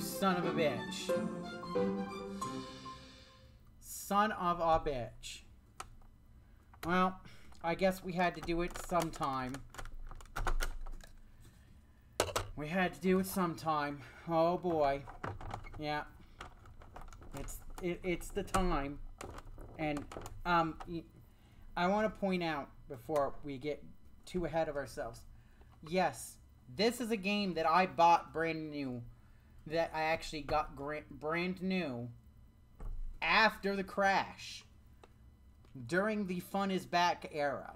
son of a bitch. Son of a bitch. Well, I guess we had to do it sometime. We had to do it sometime. Oh boy. Yeah. It's it, it's the time. And um I want to point out before we get too ahead of ourselves. Yes, this is a game that I bought brand new that I actually got brand new after the crash during the fun is back era.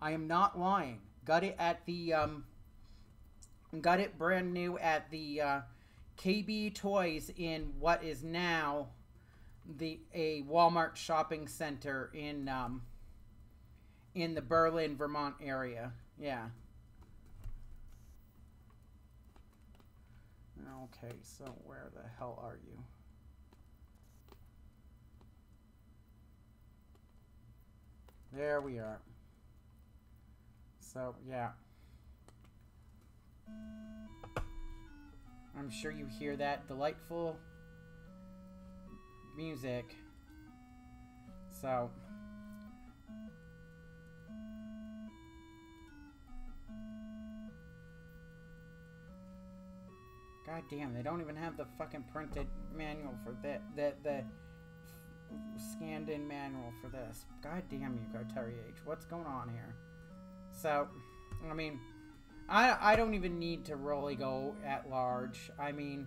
I am not lying. Got it at the um got it brand new at the uh, KB Toys in what is now the a Walmart shopping center in um in the Berlin, Vermont area. Yeah. Okay, so where the hell are you? There we are. So, yeah. I'm sure you hear that delightful music. So... God damn, they don't even have the fucking printed manual for that. The, the scanned in manual for this. God damn you, Garteria H. What's going on here? So, I mean, I, I don't even need to really go at large. I mean,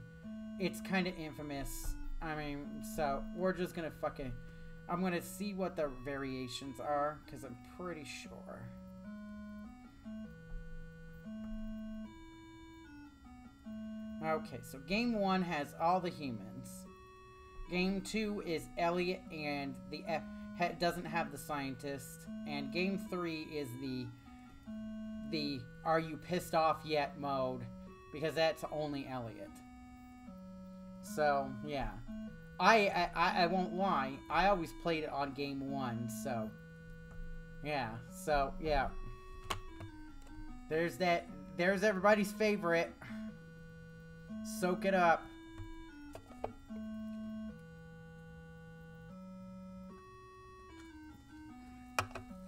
it's kind of infamous. I mean, so we're just gonna fucking. I'm gonna see what the variations are, because I'm pretty sure. Okay, so game one has all the humans. Game two is Elliott and the F doesn't have the scientist, and game three is the the "Are you pissed off yet?" mode because that's only Elliott. So yeah, I I I won't lie. I always played it on game one, so yeah. So yeah, there's that. There's everybody's favorite. Soak it up.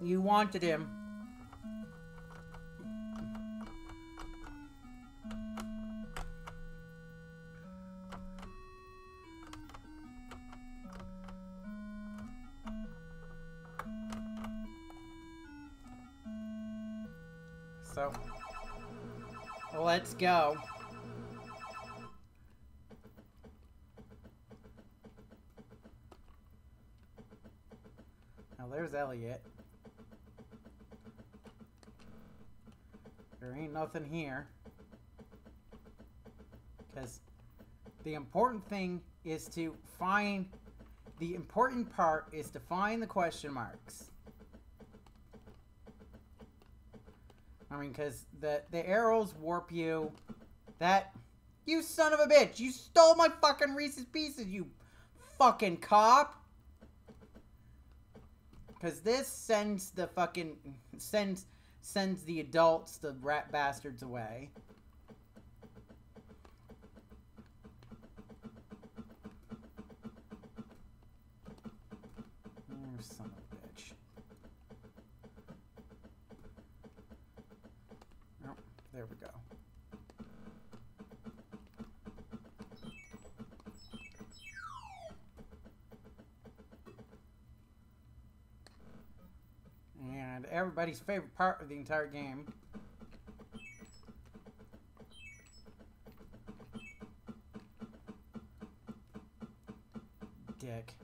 You wanted him. So, let's go. Now there's Elliott. There ain't nothing here. Because the important thing is to find... The important part is to find the question marks. I mean, because the, the arrows warp you. That... You son of a bitch! You stole my fucking Reese's Pieces, you fucking cop! Because this sends the fucking... Sends sends the adults, the rat bastards, away. There's son of a bitch. Oh, there we go. and everybody's favorite part of the entire game. Dick.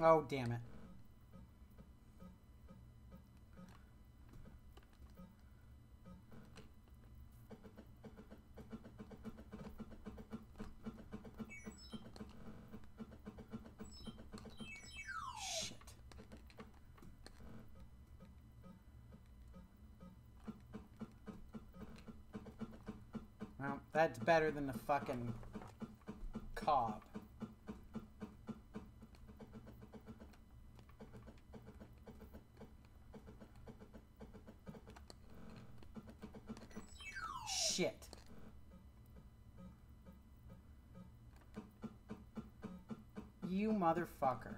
Oh, damn it. Well, that's better than the fucking cob. Shit. You motherfucker.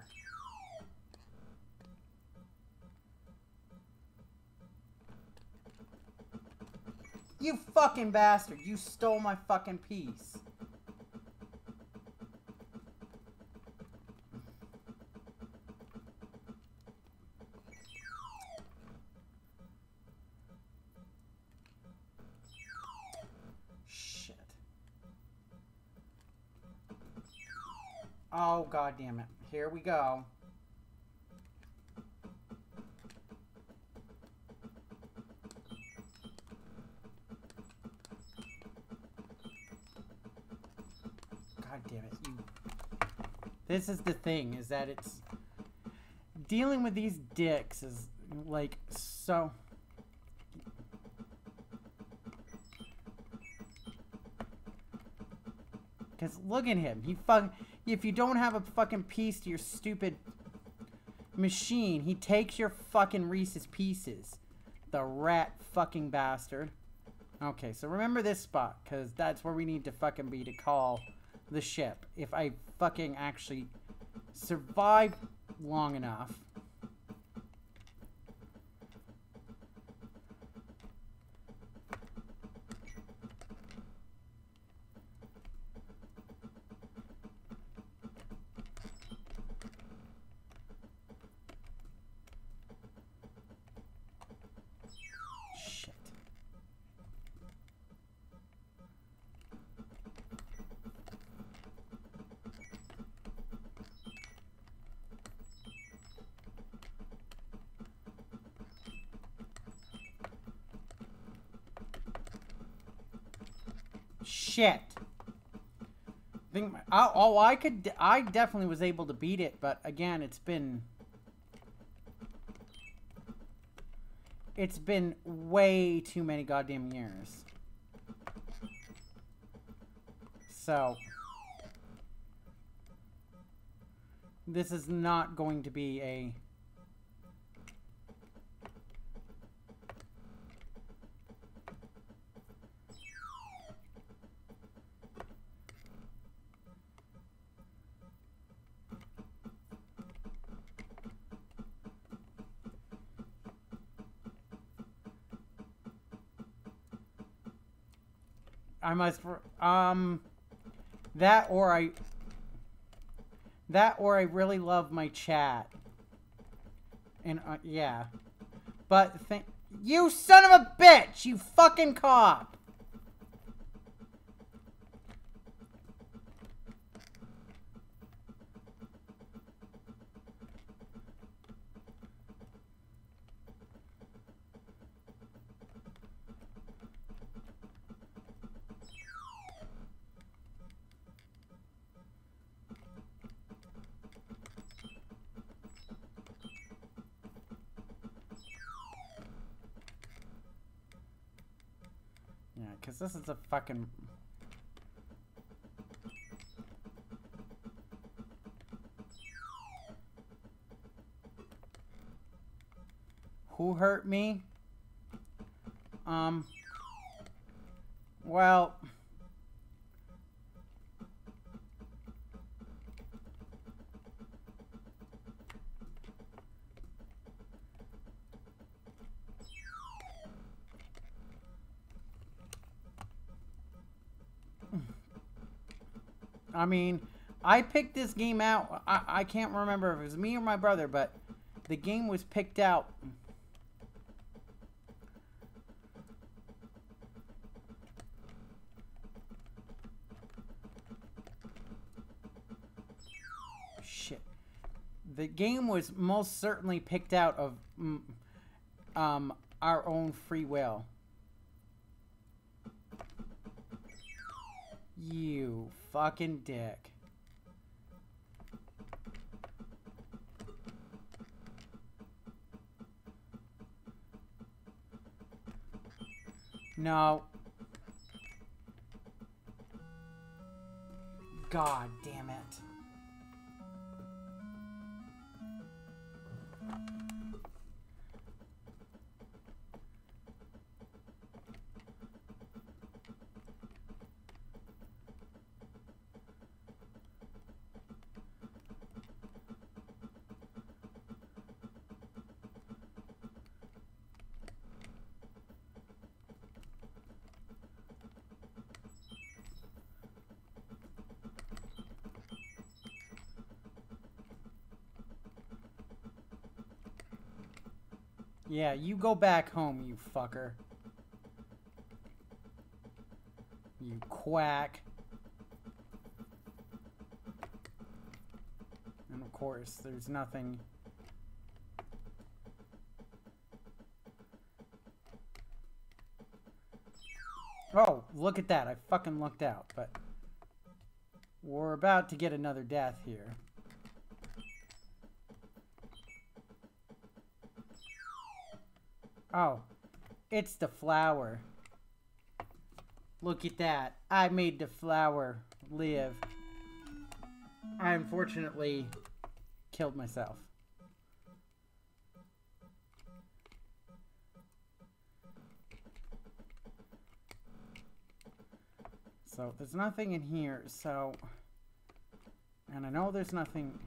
Fucking bastard. You stole my fucking piece. Shit. Oh, god damn it. Here we go. God damn it, you. This is the thing, is that it's. Dealing with these dicks is, like, so. Because look at him. He fuck. If you don't have a fucking piece to your stupid machine, he takes your fucking Reese's pieces. The rat fucking bastard. Okay, so remember this spot, because that's where we need to fucking be to call the ship. If I fucking actually survive long enough. Shit. Shit. I Think, oh, oh, I could, I definitely was able to beat it, but again, it's been, it's been way too many goddamn years. So, this is not going to be a I must um that or I that or I really love my chat. And uh, yeah. But th- you son of a bitch, you fucking cop. Yeah, because this is a fucking. Who hurt me? Um. Well. Mean, I picked this game out. I, I can't remember if it was me or my brother, but the game was picked out. Shit. The game was most certainly picked out of mm, um, our own free will. You fucking dick. No. God damn it. Yeah, you go back home, you fucker. You quack. And of course, there's nothing... Oh, look at that. I fucking looked out, but... We're about to get another death here. Oh, it's the flower. Look at that. I made the flower live. I unfortunately killed myself. So there's nothing in here, so... And I know there's nothing...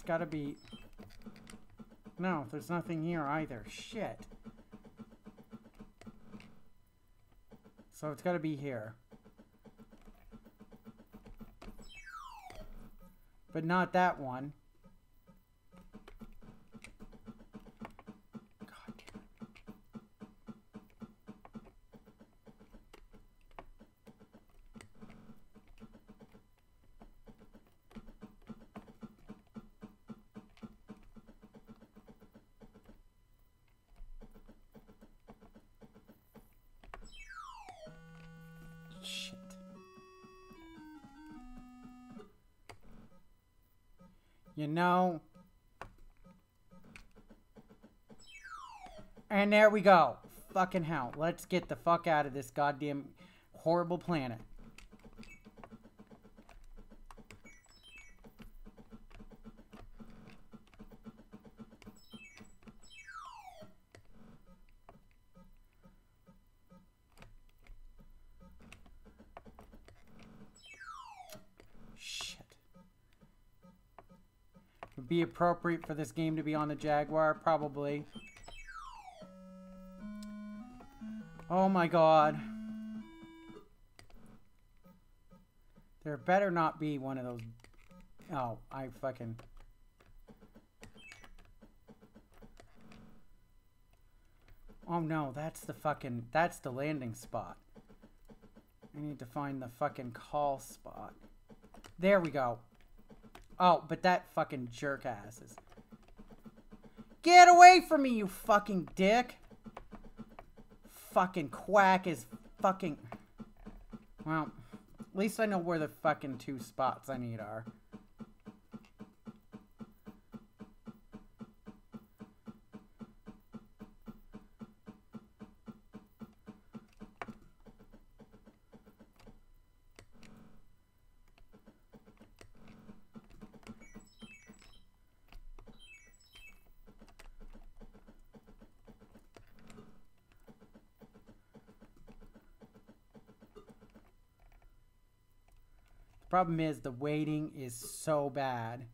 it's gotta be... No, there's nothing here either. Shit. So it's gotta be here. But not that one. You know. And there we go. Fucking hell. Let's get the fuck out of this goddamn horrible planet. Appropriate for this game to be on the Jaguar? Probably. Oh my god. There better not be one of those... Oh, I fucking... Oh no, that's the fucking... That's the landing spot. I need to find the fucking call spot. There we go. Oh, but that fucking jerk ass is... Get away from me, you fucking dick! Fucking quack is fucking... Well, at least I know where the fucking two spots I need are. Problem is, the waiting is so bad.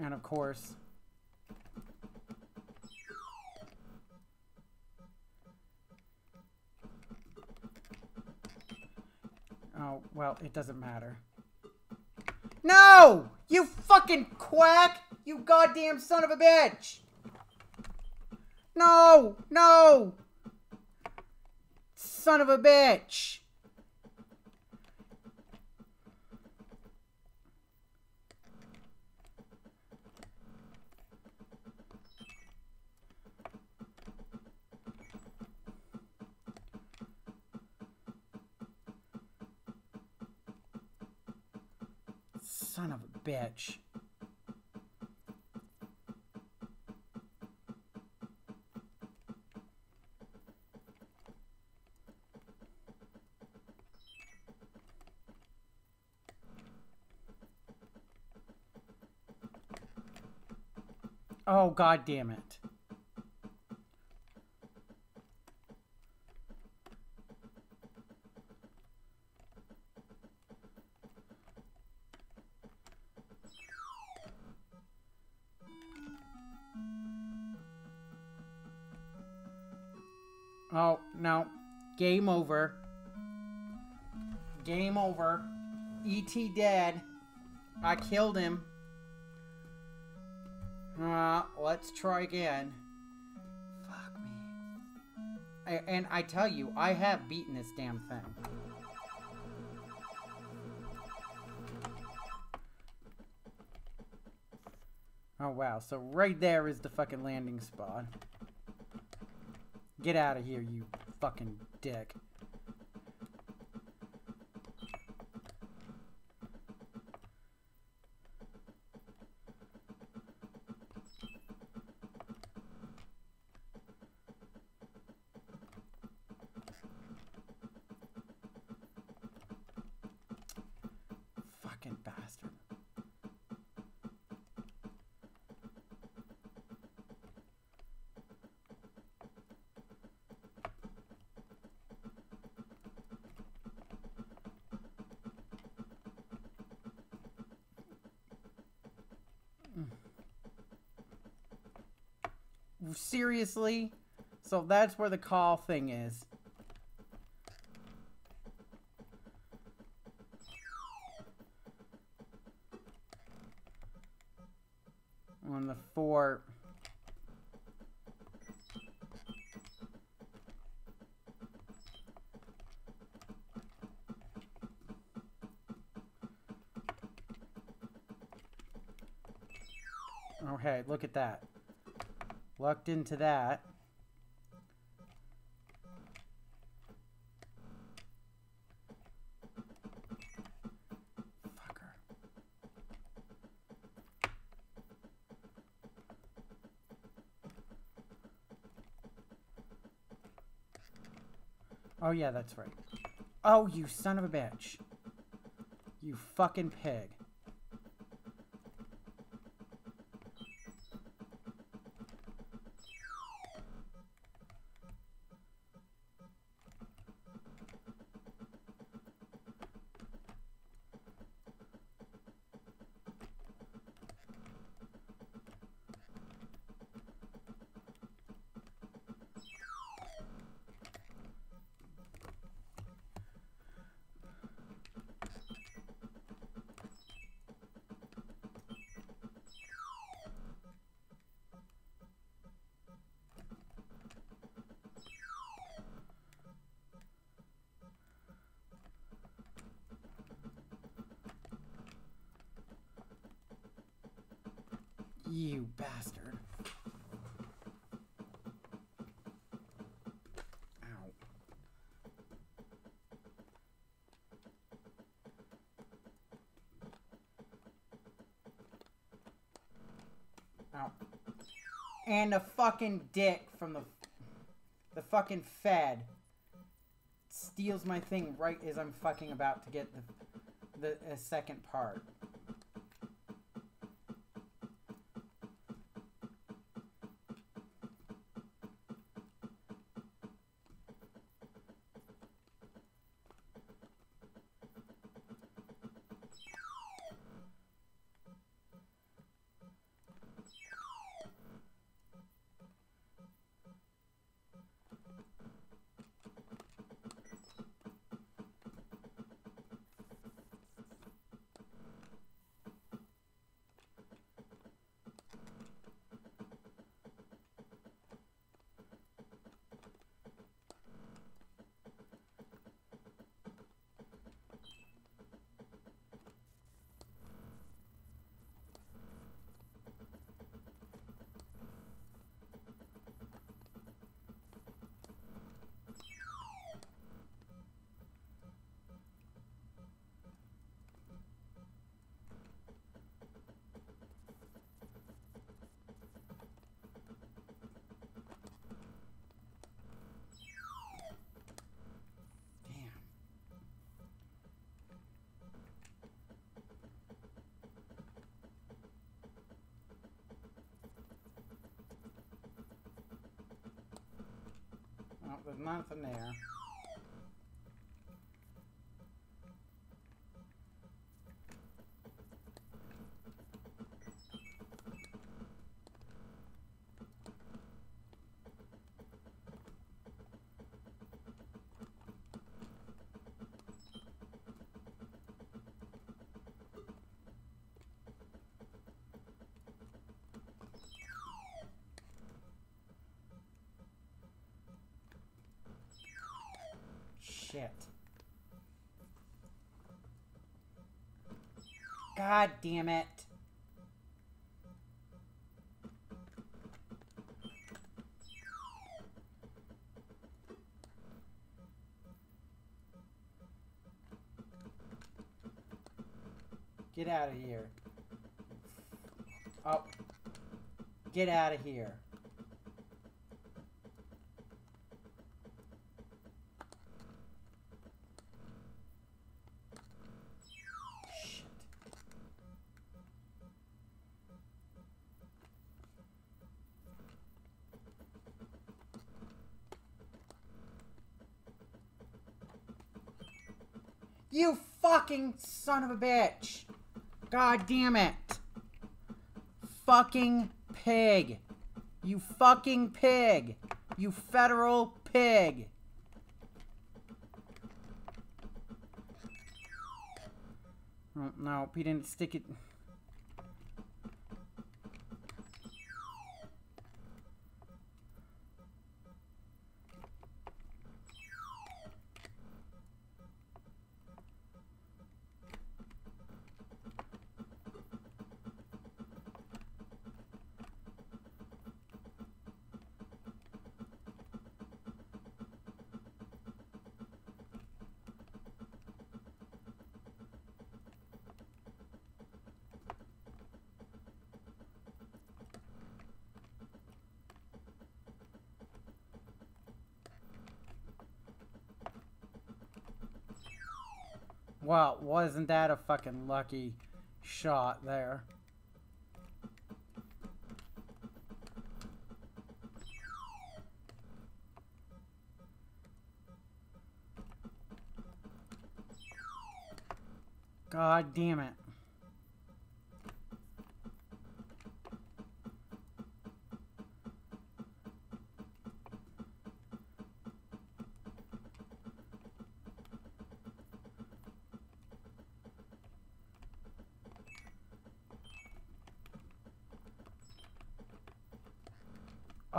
And of course... Oh, well, it doesn't matter. No! You fucking quack! You goddamn son of a bitch! No! No! Son of a bitch! Oh, god damn it. Oh, no. Game over. Game over. E.T. dead. I killed him. Uh, let's try again. Fuck me. I, and I tell you, I have beaten this damn thing. Oh wow, so right there is the fucking landing spot. Get out of here, you fucking dick. Fucking bastard. Mm. Seriously? So that's where the call thing is. Look at that. Lucked into that. Oh yeah, that's right. Oh, you son of a bitch. You fucking pig. And a fucking dick from the the fucking Fed steals my thing right as I'm fucking about to get the the second part. There's nothing there. Shit. God damn it. Get out of here. Oh. Get out of here. You fucking son of a bitch! God damn it! Fucking pig! You fucking pig! You federal pig! Oh, no, he didn't stick it. Well, wasn't that a fucking lucky shot there? God damn it.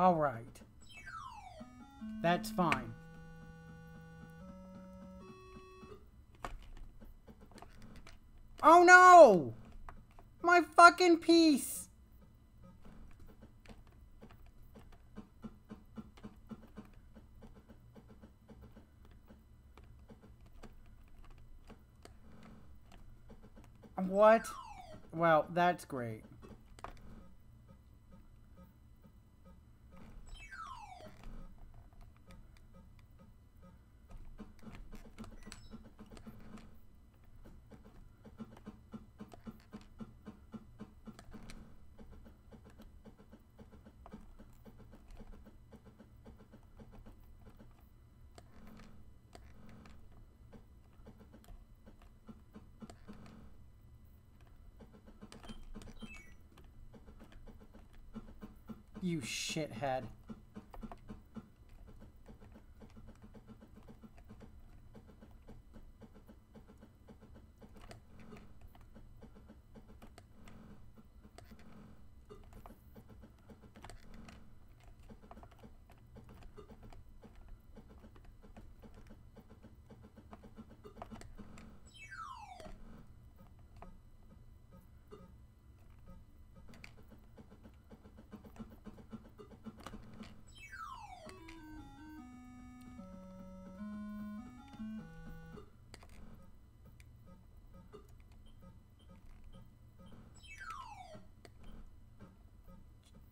All right. That's fine. Oh no! My fucking piece! What? Well, that's great. You shithead.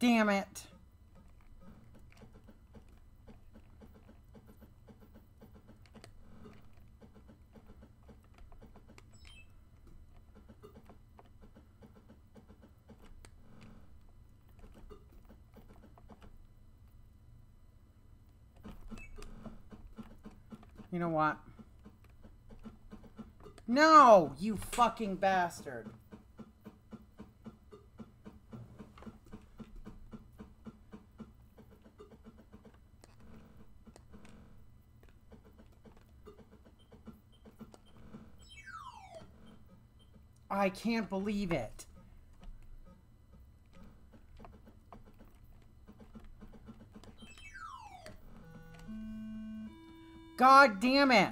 Damn it. You know what? No, you fucking bastard. I can't believe it. God damn it.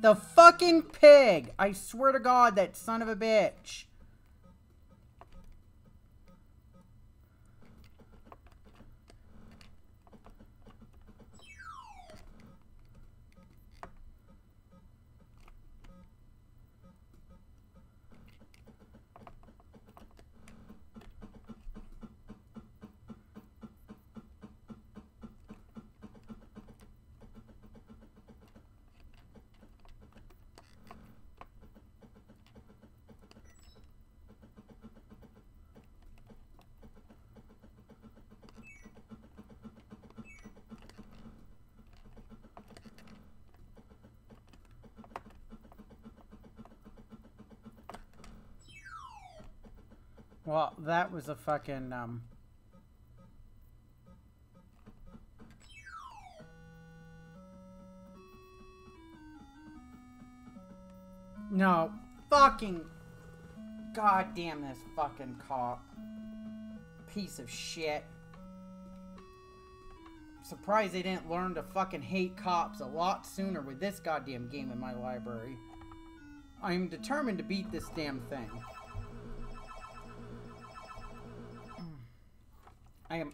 The fucking pig. I swear to God, that son of a bitch. Well, that was a fucking, um... No. Fucking... God damn this fucking cop. Piece of shit. Surprised they didn't learn to fucking hate cops a lot sooner with this goddamn game in my library. I am determined to beat this damn thing.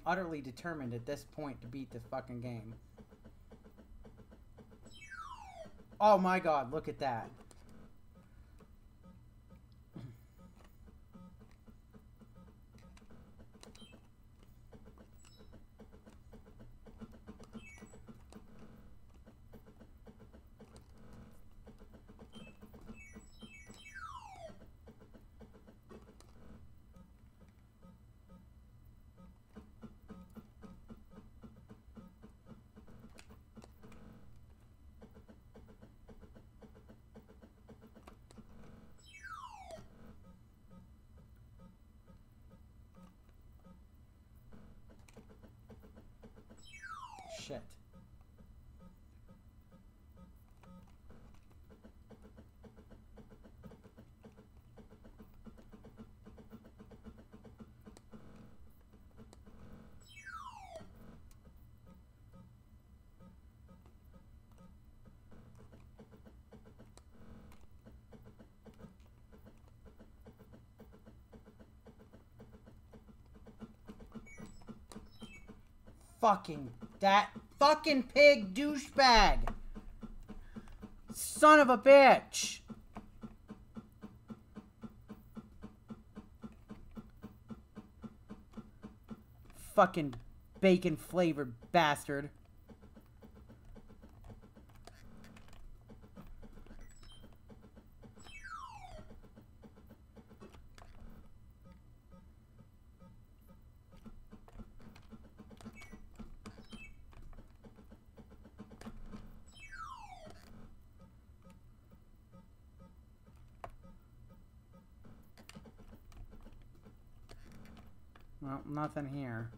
Utterly determined at this point to beat this fucking game. Oh my god, look at that. Fucking that fucking pig douchebag. Son of a bitch. Fucking bacon flavored bastard. Well, nothing here.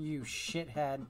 You shithead.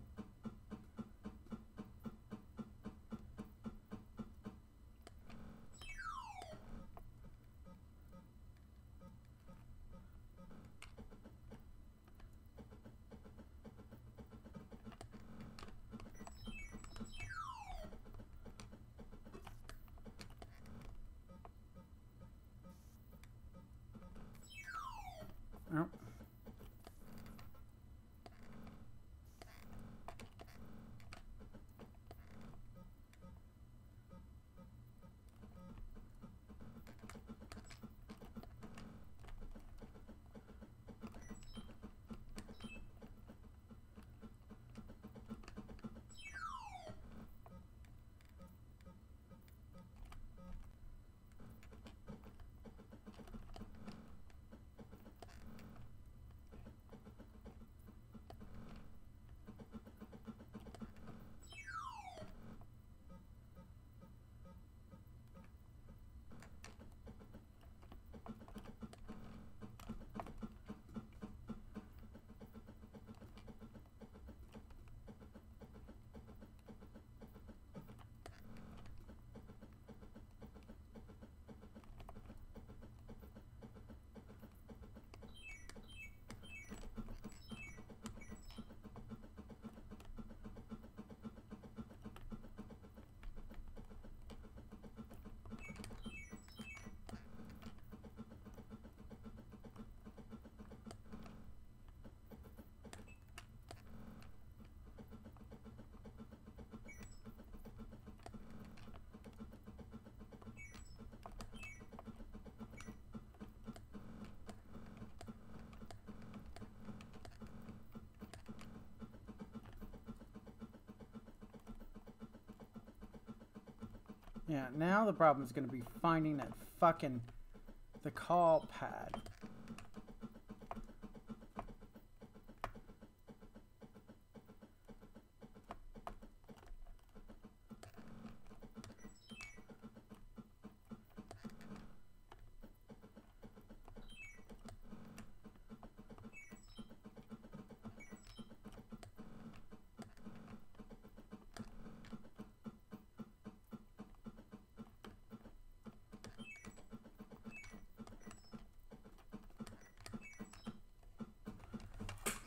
Yeah, now the problem is going to be finding that fucking the call pad.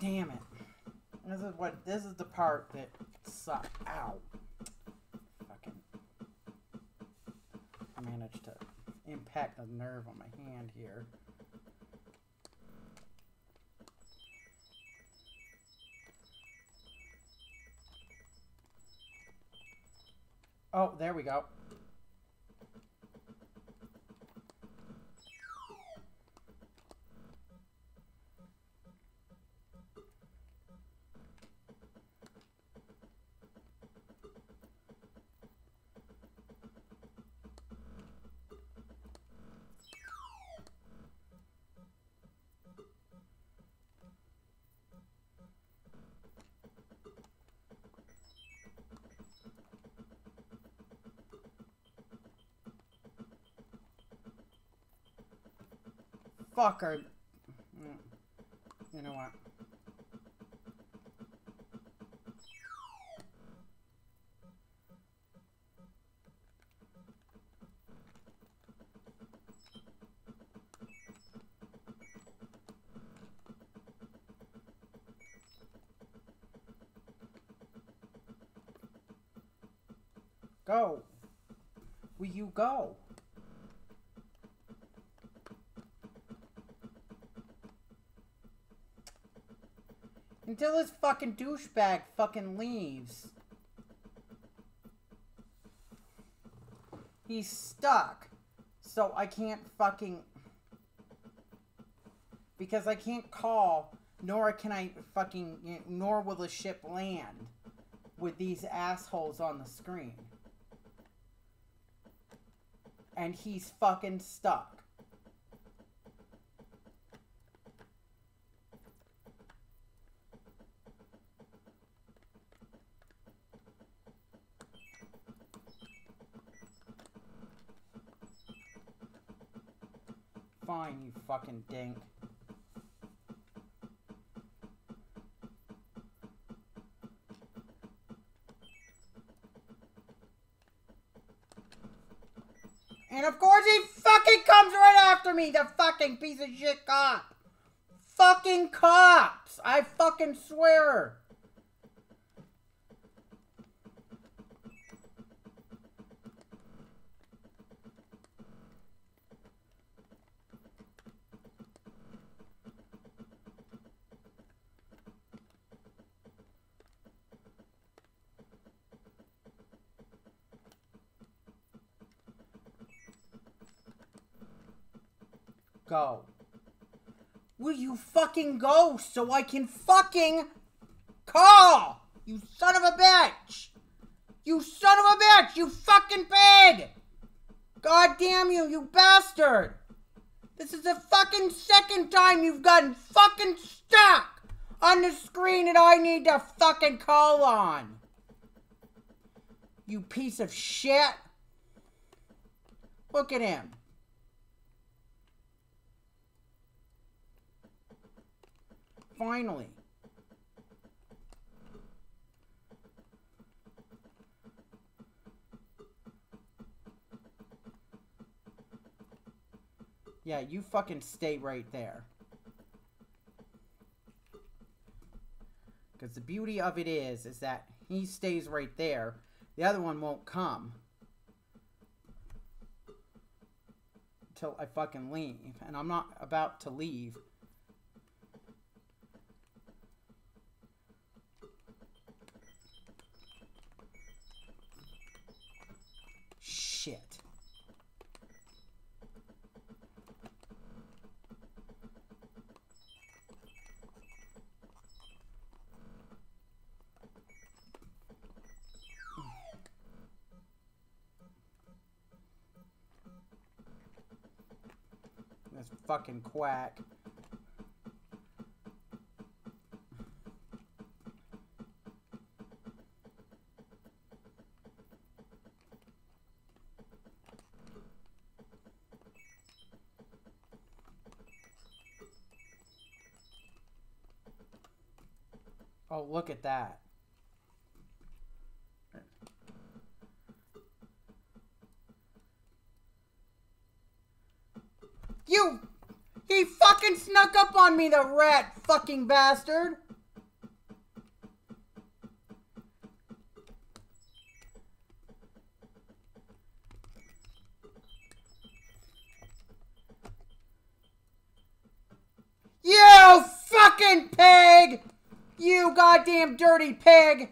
Damn it. This is what this is the part that sucks. Ow. Fucking managed to impact the nerve on my hand here. Fucker. You know what? Go. Will you go? Until this fucking douchebag fucking leaves. He's stuck. So I can't fucking... Because I can't call, nor can I fucking... Nor will the ship land with these assholes on the screen. And he's fucking stuck. Fine, you fucking dink. And of course he fucking comes right after me, the fucking piece of shit cop. Fucking cops! I fucking swear. Fucking go so I can fucking call? You son of a bitch! You son of a bitch! You fucking pig! God damn you, you bastard! This is the fucking second time you've gotten fucking stuck on the screen that I need to fucking call on. You piece of shit. Look at him. Finally. Yeah, you fucking stay right there. Because the beauty of it is, is that he stays right there. The other one won't come. Until I fucking leave. And I'm not about to leave. Fucking quack. Oh, look at that. You! He fucking snuck up on me, the rat fucking bastard! You fucking pig! You goddamn dirty pig!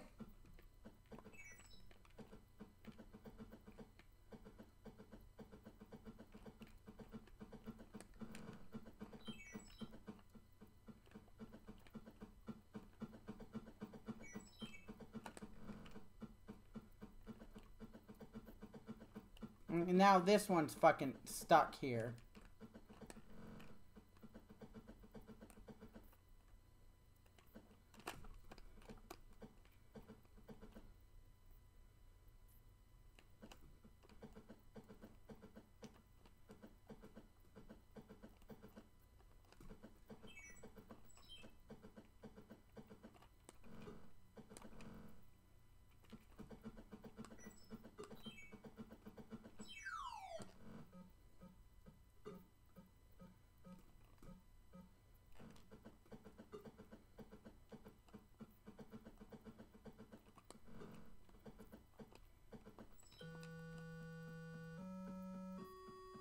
And now this one's fucking stuck here.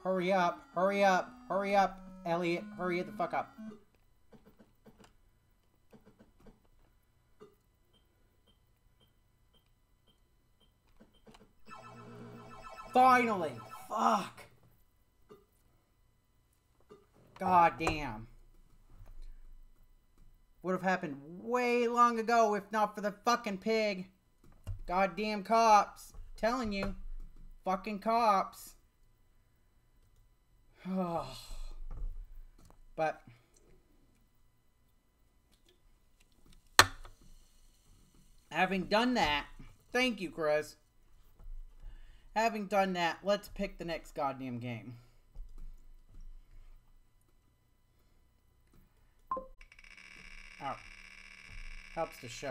Hurry up, hurry up, hurry up, Elliott, hurry the fuck up. Finally! Fuck! God damn. Would have happened way long ago if not for the fucking pig. Goddamn cops. Telling you. Fucking cops. but having done that, thank you, Chris. Having done that, let's pick the next goddamn game. Oh. Helps to show.